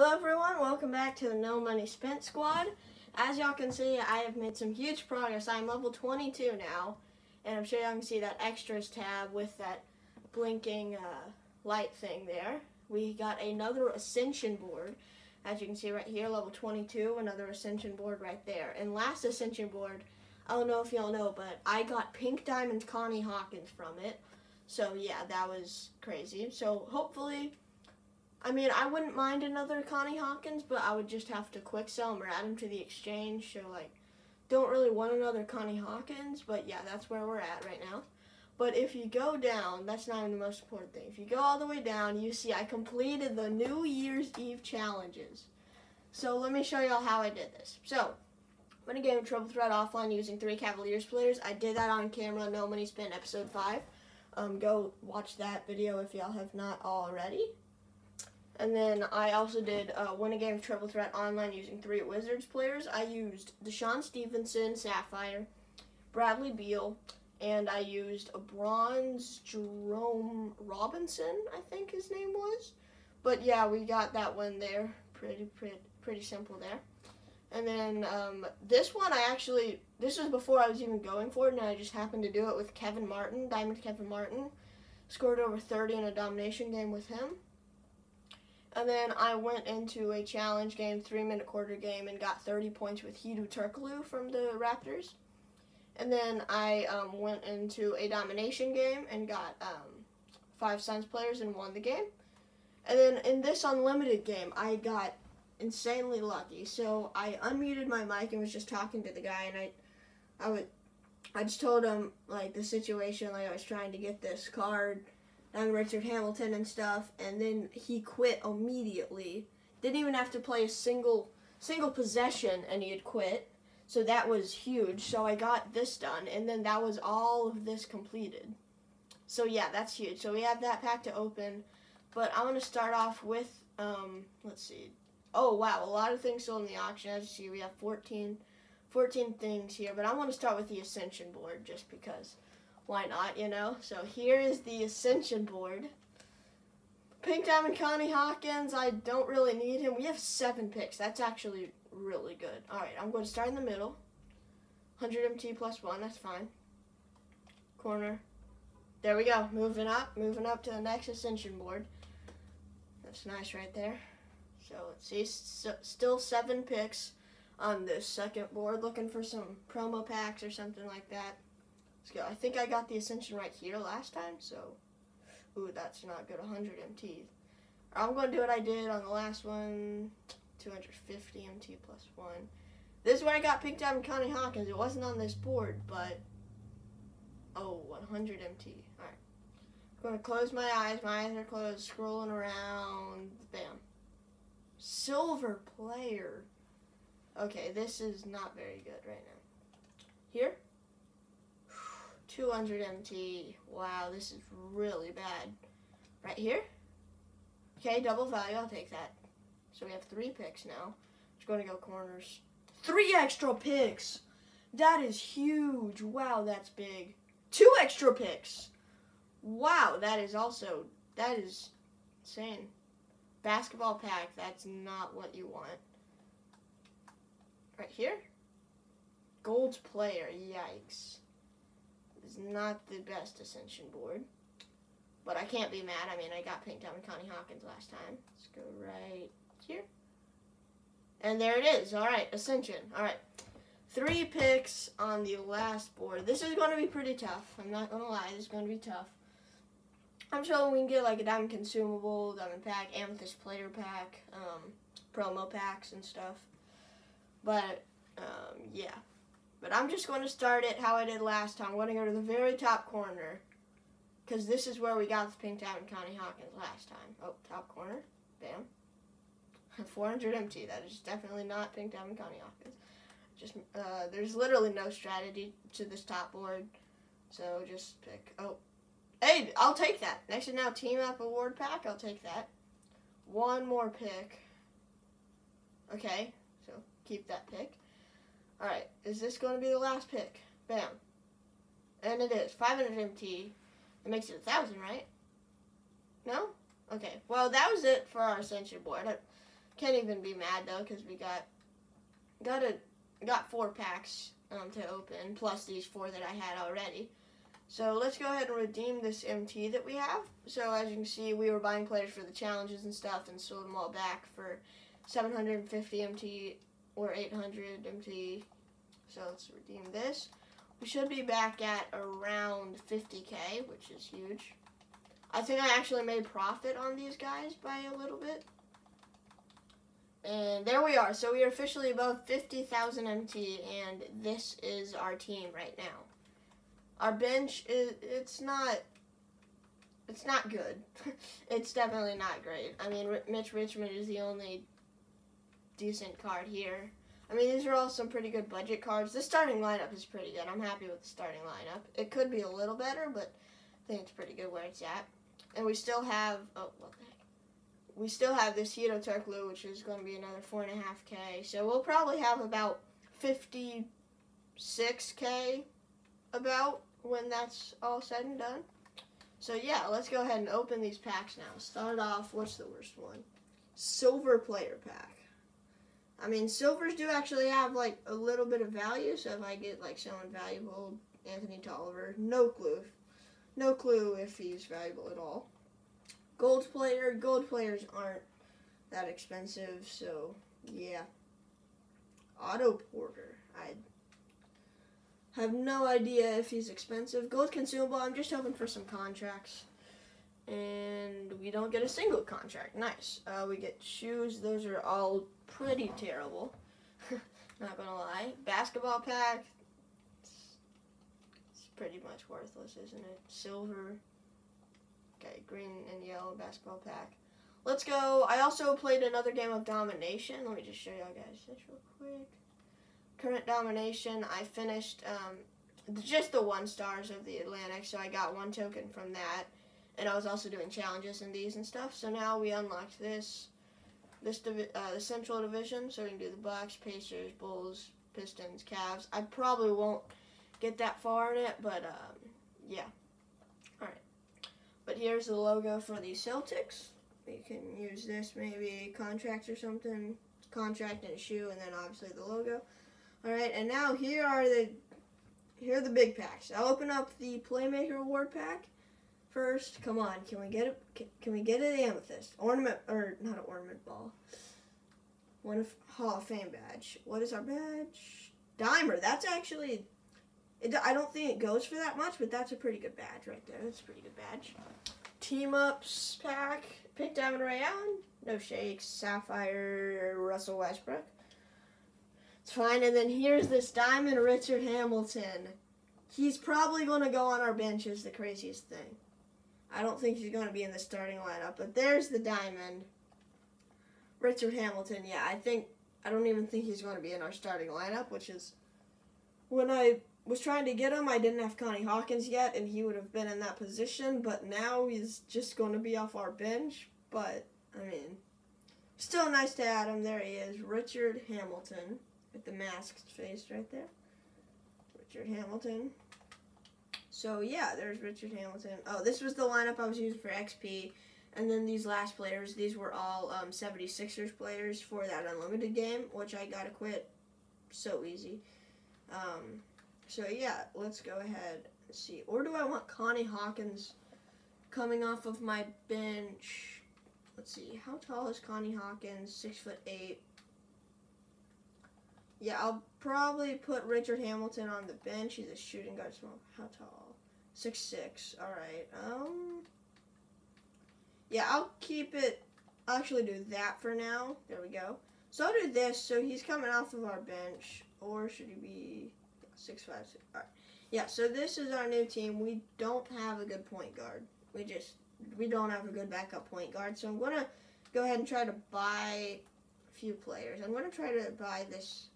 Hello everyone, welcome back to the No Money Spent Squad. As y'all can see, I have made some huge progress. I'm level 22 now, and I'm sure y'all can see that extras tab with that blinking uh, light thing there. We got another ascension board, as you can see right here, level 22, another ascension board right there. And last ascension board, I don't know if y'all know, but I got Pink Diamond Connie Hawkins from it. So yeah, that was crazy. So hopefully I mean, I wouldn't mind another Connie Hawkins, but I would just have to quick sell him or add him to the exchange. So, like, don't really want another Connie Hawkins, but yeah, that's where we're at right now. But if you go down, that's not even the most important thing. If you go all the way down, you see I completed the New Year's Eve challenges. So let me show y'all how I did this. So, when a game of Triple Threat offline using three Cavaliers players, I did that on camera, No Money Spent, episode 5. Um, go watch that video if y'all have not already. And then I also did uh, win a game of Triple Threat online using three Wizards players. I used DeShawn Stevenson, Sapphire, Bradley Beal, and I used a bronze Jerome Robinson, I think his name was. But yeah, we got that one there. Pretty, pretty, pretty simple there. And then um, this one, I actually, this was before I was even going for it, and I just happened to do it with Kevin Martin, Diamond Kevin Martin. Scored over 30 in a domination game with him. And then I went into a challenge game, three minute quarter game, and got 30 points with Hedo Turkoglu from the Raptors. And then I um, went into a domination game and got um, five Suns players and won the game. And then in this unlimited game, I got insanely lucky. So I unmuted my mic and was just talking to the guy, and I, I would, I just told him like the situation, like I was trying to get this card and Richard Hamilton and stuff, and then he quit immediately. Didn't even have to play a single single possession, and he had quit. So that was huge. So I got this done, and then that was all of this completed. So yeah, that's huge. So we have that pack to open, but I want to start off with um, let's see. Oh wow, a lot of things sold in the auction. As you see, we have 14, 14 things here, but I want to start with the Ascension board just because why not, you know? So here is the Ascension board. Pink Diamond Connie Hawkins, I don't really need him. We have seven picks. That's actually really good. All right, I'm going to start in the middle. 100 MT plus one, that's fine. Corner. There we go. Moving up, moving up to the next Ascension board. That's nice right there. So let's see, still seven picks on this second board. Looking for some promo packs or something like that. Go. I think I got the Ascension right here last time, so... Ooh, that's not good. 100 MT. I'm going to do what I did on the last one. 250 MT plus 1. This is where I got picked up in Connie Hawkins. It wasn't on this board, but... Oh, 100 MT. Alright. I'm going to close my eyes. My eyes are closed. Scrolling around. Bam. Silver player. Okay, this is not very good right now. Here. 200 MT. Wow, this is really bad. Right here? Okay, double value, I'll take that. So we have three picks now. Just going to go corners. Three extra picks! That is huge. Wow, that's big. Two extra picks! Wow, that is also, that is insane. Basketball pack, that's not what you want. Right here? Gold player, yikes not the best Ascension board. But I can't be mad. I mean, I got Pink Diamond Connie Hawkins last time. Let's go right here. And there it is. All right, Ascension. All right. Three picks on the last board. This is going to be pretty tough. I'm not going to lie. This is going to be tough. I'm sure we can get like a Diamond Consumable, Diamond Pack, Amethyst Player Pack, um, promo packs and stuff. But, um, yeah. But I'm just going to start it how I did last time. I'm going to go to the very top corner. Because this is where we got the Pink Diamond Connie Hawkins last time. Oh, top corner. Bam. 400 MT. That is definitely not Pink Diamond Connie Hawkins. Just, uh, there's literally no strategy to this top board. So just pick. Oh. Hey, I'll take that. Next to now Team Up Award Pack. I'll take that. One more pick. Okay. So keep that pick. Alright, is this going to be the last pick? Bam. And it is. 500 MT. It makes it a 1,000, right? No? Okay. Well, that was it for our Ascension board. Can't even be mad though, because we got got a got four packs um, to open, plus these four that I had already. So let's go ahead and redeem this MT that we have. So as you can see, we were buying players for the challenges and stuff, and sold them all back for 750 MT or 800 MT. So let's redeem this. We should be back at around 50k, which is huge. I think I actually made profit on these guys by a little bit. And there we are. So we are officially above 50,000 MT, and this is our team right now. Our bench is it's not it's not good. it's definitely not great. I mean, Mitch Richmond is the only decent card here. I mean, these are all some pretty good budget cards. The starting lineup is pretty good. I'm happy with the starting lineup. It could be a little better, but I think it's pretty good where it's at. And we still have, oh, what the heck? We still have this Hedo Turkoglu, which is going to be another 4.5k. So we'll probably have about 56k about when that's all said and done. So yeah, let's go ahead and open these packs now. Start off, what's the worst one? Silver player pack. I mean, silvers do actually have like a little bit of value. So if I get like someone valuable, Anthony Tolliver, no clue, no clue if he's valuable at all. Gold player, gold players aren't that expensive, so yeah. Otto Porter, I have no idea if he's expensive. Gold consumable, I'm just hoping for some contracts. And we don't get a single contract. Nice. Uh, we get shoes. Those are all pretty terrible. Not gonna lie. Basketball pack. It's, it's pretty much worthless, isn't it? Silver. Okay, green and yellow basketball pack. Let's go. I also played another game of domination. Let me just show y'all guys this real quick. Current domination. I finished um, just the one stars of the Atlantic, so I got one token from that. And I was also doing challenges in these and stuff. So now we unlocked this this divi- uh, the Central Division, so we can do the Bucks, Pacers, Bulls, Pistons, Cavs. I probably won't get that far in it, but um, yeah. All right. But here's the logo for the Celtics. You can use this maybe contract or something, contract and shoe, and then obviously the logo. All right, and now here are the here are the big packs. I'll open up the Playmaker Award pack first. Come on, can we get it? Can, can we get an amethyst ornament or not an ornament ball? One of Hall of Fame badge. What is our badge? Dimer. That's actually. It, I don't think it goes for that much, but that's a pretty good badge right there. That's a pretty good badge. Team ups pack. Pick Diamond Ray Allen. No shakes. Sapphire. Russell Westbrook. It's fine. And then here's this Diamond Richard Hamilton. He's probably going to go on our bench is the craziest thing. I don't think he's going to be in the starting lineup. But there's the diamond. Richard Hamilton. Yeah, I think I don't even think he's going to be in our starting lineup, which is when I was trying to get him, I didn't have Connie Hawkins yet, and he would have been in that position. But now he's just going to be off our bench. But I mean, still nice to add him. There he is, Richard Hamilton, with the masked face right there. Richard Hamilton. So yeah, there's Richard Hamilton. Oh, this was the lineup I was using for XP. And then these last players, these were all um, 76ers players for that unlimited game, which I got to quit so easy. Um, so yeah, let's go ahead and see. Or do I want Connie Hawkins coming off of my bench? Let's see. How tall is Connie Hawkins? Six foot eight. Yeah, I'll probably put Richard Hamilton on the bench. He's a shooting guard. Small. How tall? Six six. All right. Um. Yeah, I'll keep it. I'll actually do that for now. There we go. So I'll do this. So he's coming off of our bench, or should he be six five six? All right. Yeah. So this is our new team. We don't have a good point guard. We just we don't have a good backup point guard. So I'm gonna go ahead and try to buy a few players. I'm gonna try to buy this.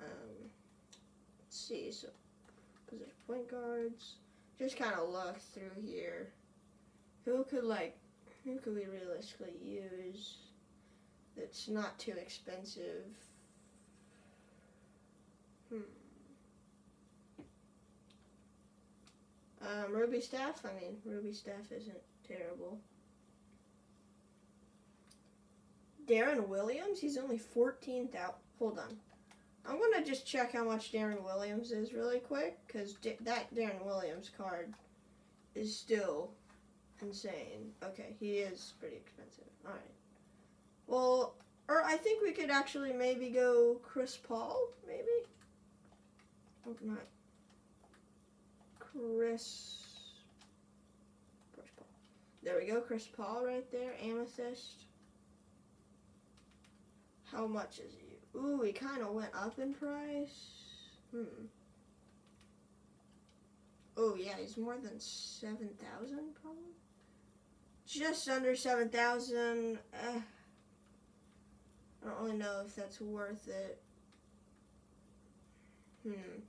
Um, let's see. So position point guards just kind of look through here. Who could like, who could we realistically use that's not too expensive? Hmm. Um, Ruby Staff, I mean, Ruby Staff isn't terrible. Deron Williams, he's only 14,000. Hold on. I'm going to just check how much Deron Williams is really quick because that Deron Williams card is still insane. Okay, he is pretty expensive. All right. Well, or I think we could actually maybe go Chris Paul, maybe? Oh, not. Chris. Chris Paul. There we go, Chris Paul right there, Amethyst. How much is he? Ooh, he kind of went up in price. Hmm. Oh yeah, he's more than seven thousand, probably. Just under seven thousand. Eh. I don't really know if that's worth it. Hmm.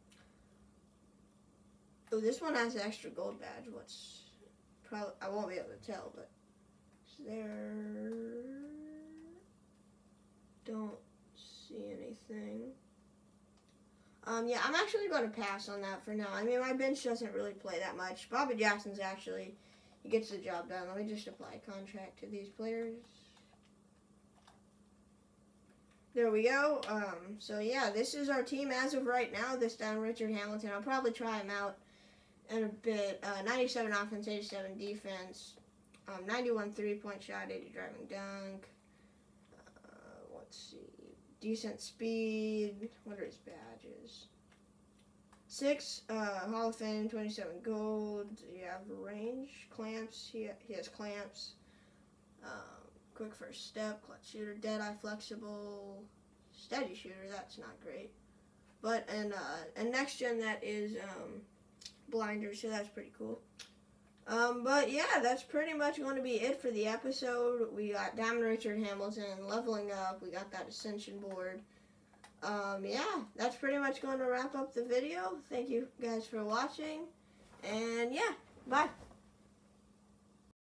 Oh, this one has an extra gold badge. What's probably I won't be able to tell, but there? Don't see anything. Um, yeah, I'm actually going to pass on that for now. I mean, my bench doesn't really play that much. Bobby Jackson's actually, he gets the job done. Let me just apply a contract to these players. There we go. Um, so yeah, this is our team as of right now. This down Richard Hamilton. I'll probably try him out in a bit. Uh, 97 offense, 87 defense, um, 91 three-point shot, 80 driving dunk. Uh, let's see, decent speed. What are his badges? Six uh, Hall of Fame, 27 gold. You have range clamps. He he has clamps. Um, quick first step, clutch shooter, dead eye flexible, steady shooter. That's not great. But and uh, and next gen that is um, blinders, so that's pretty cool. Um, but yeah, that's pretty much going to be it for the episode. We got Diamond Richard Hamilton leveling up. We got that Ascension board. Um, yeah, that's pretty much going to wrap up the video. Thank you guys for watching. And yeah, bye.